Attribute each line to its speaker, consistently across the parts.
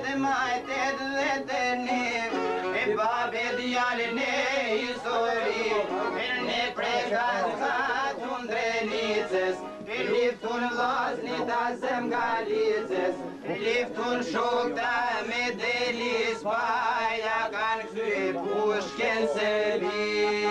Speaker 1: dhe ma e dhe të ne E babe djallë ne isori sori Për ne prega sa të ndrenicës Për liftun lasni të zem galicës liftun shok të me delis Pa ja kanë kësue pushken së bitë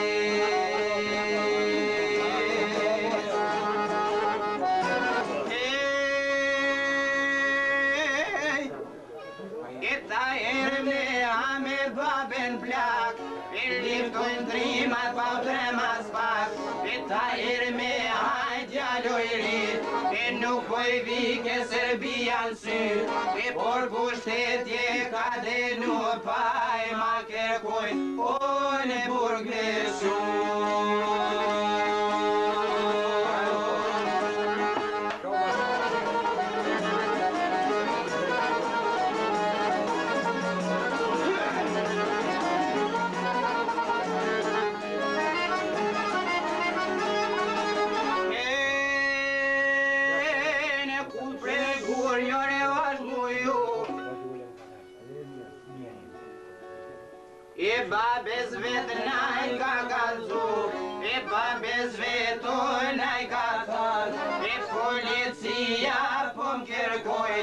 Speaker 1: kaloj rrit Pe nuk poj vike Serbia në sy Pe por pushtetje ka dhe nuk E Ma kërkoj o po në burgë në E babes vetë naj ka gandhur E babes vetu naj ka thërë E policia po më kërkoj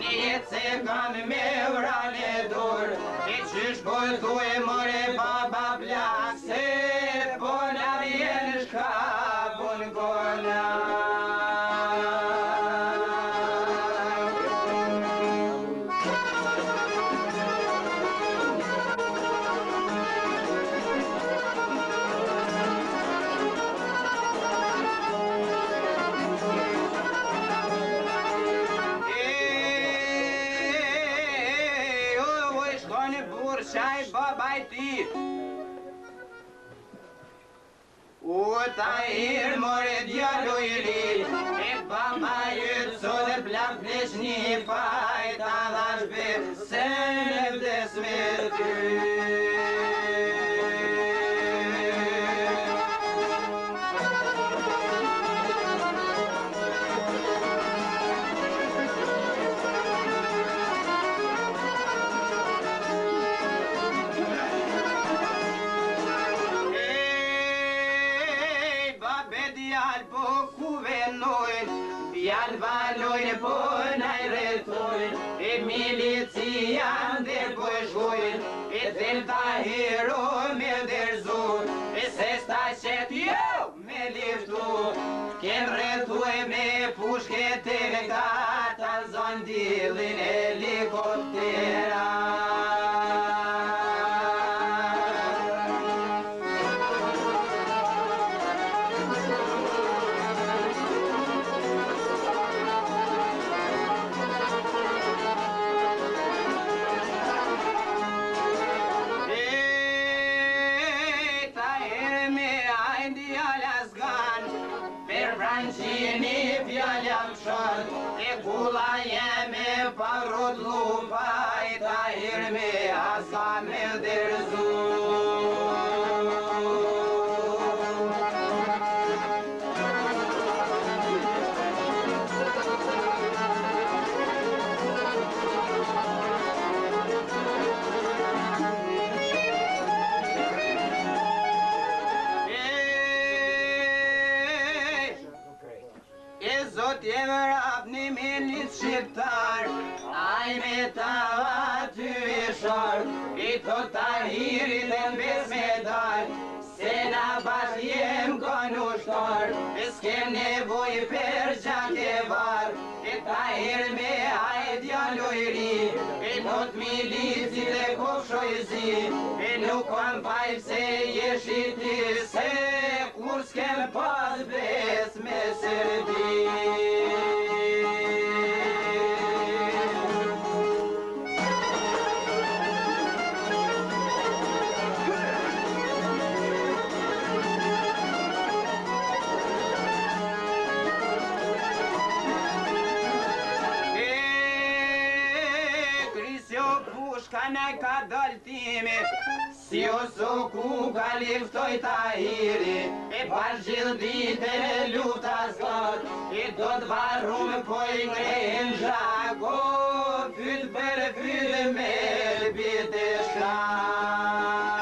Speaker 1: Në jetë se kam me vranë e dorë E qyshkoj po tu e morë e bababla në burë, shaj, bë, ti. U ta herë more djalu i li, e pa ma jëtë, so dhe plak plesh një, pa dha shbe, se në vdesmer të. Milicija ndirë përshkuin I të lëta hiru me dërzun I sta qëtë ju me liftun Kënë rëtu e me pushket e në gata Zondilin e likot
Speaker 2: Franșini vialemșon, Eculaie me
Speaker 1: parod lupai, Da irme asame derzu. t'je vërap një minit shqiptar Aj me t'ava t'y shor I t'o t'a hirit e n'bes me dar Se na bash jem konu shtor Es kem nevoj për gjak e var E t'a her me hajt janë lojri E t'o mi lici dhe e zi E nuk kam pajt se jeshi ti se Kur s'kem pas bes me sërdi Shka ne ka dëltimi Si o ku ka liftoj ta iri E par gjithë dite e luta sot E do të varru po me poj nge e në gjako Pytë për e me lëpite shka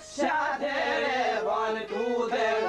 Speaker 1: Let's shout it the